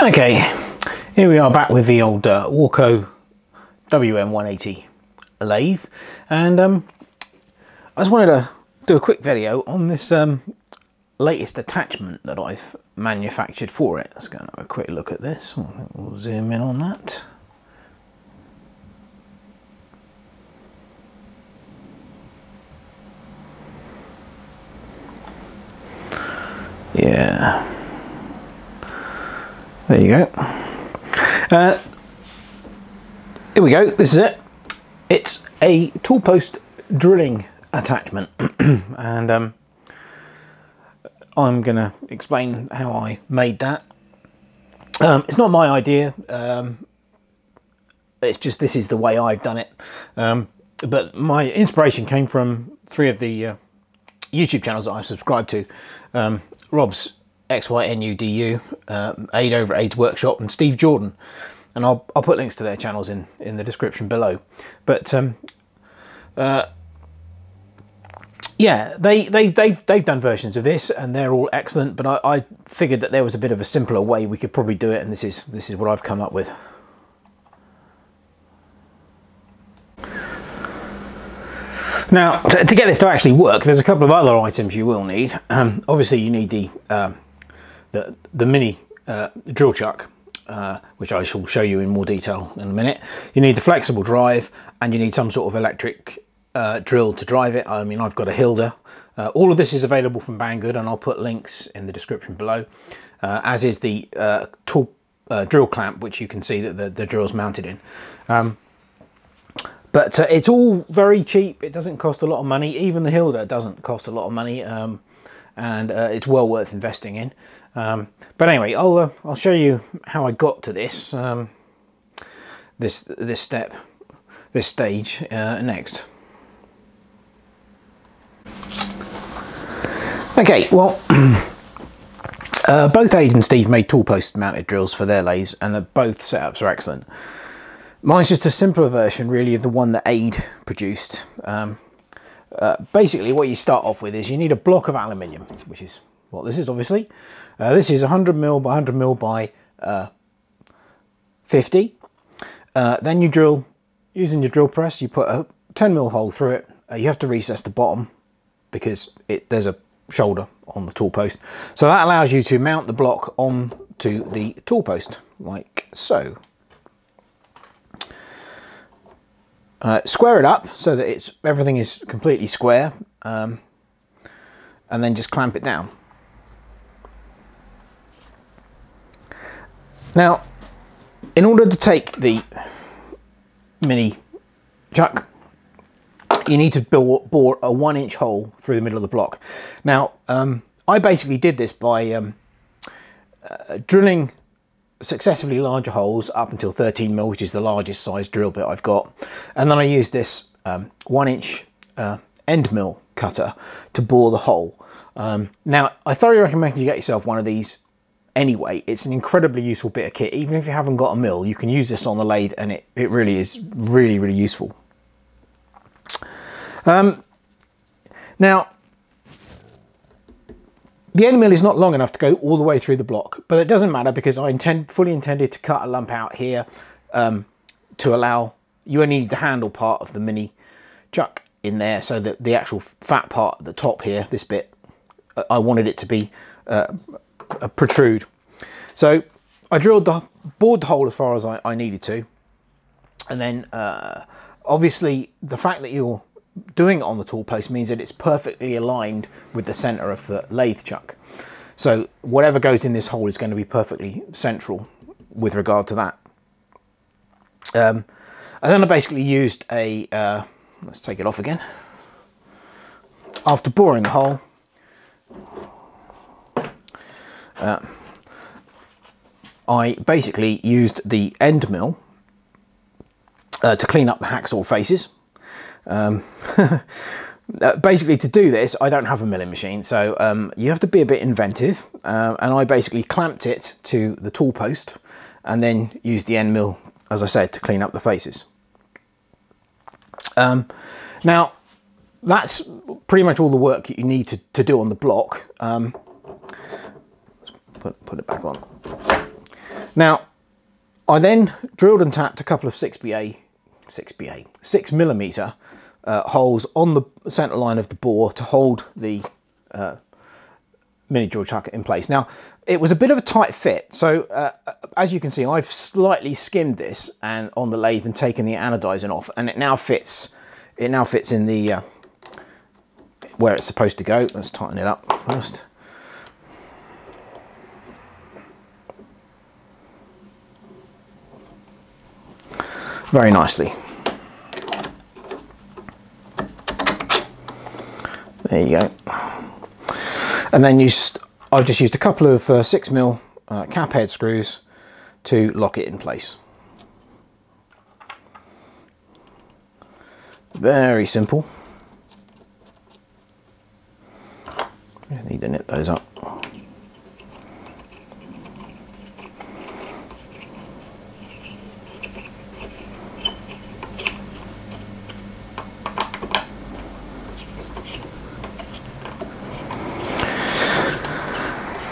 Okay, here we are back with the old uh, Warco WM180 lathe and um, I just wanted to do a quick video on this um, latest attachment that I've manufactured for it. Let's go and have a quick look at this. We'll zoom in on that. Yeah. There you go. Uh, here we go. This is it. It's a tool post drilling attachment, and um, I'm to explain how I made that. Um, it's not my idea. Um, it's just this is the way I've done it. Um, but my inspiration came from three of the uh, YouTube channels that I've subscribed to. Um, Rob's XYNUDU, uh, Ade over ADES Workshop, and Steve Jordan. And I'll, I'll put links to their channels in, in the description below. But um, uh, yeah, they, they, they've, they've done versions of this and they're all excellent, but I, I figured that there was a bit of a simpler way we could probably do it, and this is, this is what I've come up with. Now, to, get this to actually work, there's a couple of other items you will need. Um, obviously, you need the uh, the, the mini uh, drill chuck, uh, which I shall show you in more detail in a minute. You need the flexible drive and you need some sort of electric uh, drill to drive it. I mean, I've got a Hida. Uh, all of this is available from Banggood and I'll put links in the description below, uh, as is the uh, tool drill clamp, which you can see that the, the drill's mounted in. Um, but it's all very cheap. It doesn't cost a lot of money. Even the Hida doesn't cost a lot of money. Um, and it's well worth investing in. Um, but anyway, I'll uh, I'll show you how I got to this um, this this step, this stage uh, next. Okay, well, uh, both Ade and Steve made tool post mounted drills for their lathes, and the, both setups are excellent. Mine's just a simpler version, really, of the one that Ade produced. Um, uh, basically, what you start off with is you need a block of aluminium, which is what this is, obviously. Uh, this is 100 mil by 100 mil by uh, 50. Uh, then you drill, using your drill press, you put a 10 mil hole through it. Uh, you have to recess the bottom because it, there's a shoulder on the tool post. So that allows you to mount the block onto the tool post, like so. Uh, square it up so that it's everything is completely square um, and then just clamp it down. Now, in order to take the mini chuck, you need to bore a one inch hole through the middle of the block. Now, um, I basically did this by um, uh, drilling successively larger holes up until 13 mil, which is the largest size drill bit I've got. And then I used this um, one inch uh, end mill cutter to bore the hole. Um, now, I thoroughly recommend you get yourself one of these anyway. It's an incredibly useful bit of kit. Even if you haven't got a mill, you can use this on the lathe and it, it really is really, really useful. Um, now, the end mill is not long enough to go all the way through the block, but it doesn't matter because I intend fully intended to cut a lump out here um, to allow, you only need the handle part of the mini chuck in there so that the actual fat part at the top here, this bit, I wanted it to be uh, uh, protrude. So I drilled the, bored the hole as far as I, I needed to. And then uh, obviously the fact that you're doing it on the tool post means that it's perfectly aligned with the center of the lathe chuck. So whatever goes in this hole is going to be perfectly central with regard to that. Um, and then I basically used a, uh, let's take it off again. After boring the hole, uh, I basically used the end mill uh, to clean up the hacksaw faces. Um, uh, basically to do this I don't have a milling machine so um, you have to be a bit inventive uh, and I basically clamped it to the tool post and then used the end mill as I said to clean up the faces. Um, now that's pretty much all the work you need to, to do on the block. Um, put, put it back on. Now, I then drilled and tapped a couple of 6BA, 6BA, 6 millimeter uh, holes on the center line of the bore to hold the uh, mini drill chuck in place. Now, it was a bit of a tight fit, so uh, as you can see, I've slightly skimmed this and on the lathe and taken the anodizing off, and it now fits. It now fits in the uh, where it's supposed to go. Let's tighten it up first. Very nicely. There you go. And then you, I've just used a couple of uh, six mil uh, cap head screws to lock it in place. Very simple. Need to knit those up.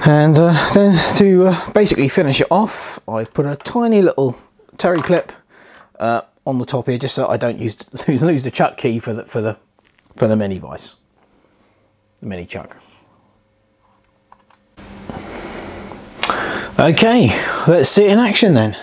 And uh, then to uh, basically finish it off, I've put a tiny little terry clip uh, on the top here, just so I don't use lose the chuck key for the for the for the mini vise, the mini chuck. Okay, let's see it in action then.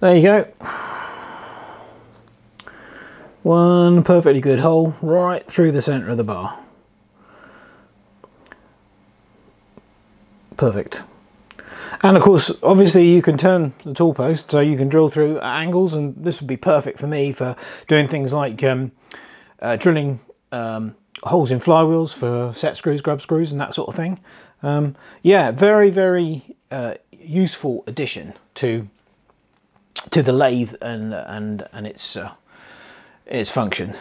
There you go. One perfectly good hole right through the center of the bar. Perfect. And of course, obviously you can turn the tool post so you can drill through angles and this would be perfect for me for doing things like um, uh, drilling um, holes in flywheels for set screws, grub screws and that sort of thing. Um, yeah, very, very uh, useful addition to to the lathe and and and its uh, its function.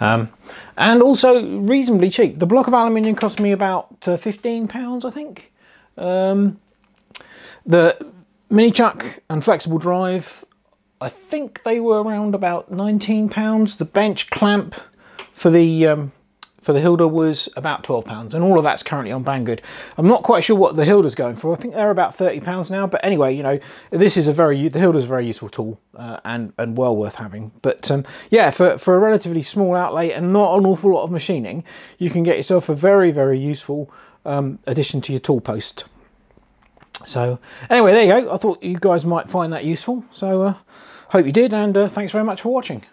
Um, and also reasonably cheap. The block of aluminium cost me about uh, 15 pounds, I think. Um, the mini chuck and flexible drive, I think they were around about 19 pounds. The bench clamp for the um, for the Hida was about £12 and all of that's currently on Banggood. I'm not quite sure what the Hida's going for. I think they're about £30 now. But anyway, you know, this is a very, the Hida's a very useful tool uh, and, and well worth having. But um, yeah, for, for a relatively small outlay and not an awful lot of machining, you can get yourself a very, very useful um, addition to your tool post. So anyway, there you go. I thought you guys might find that useful. So uh, hope you did and uh, thanks very much for watching.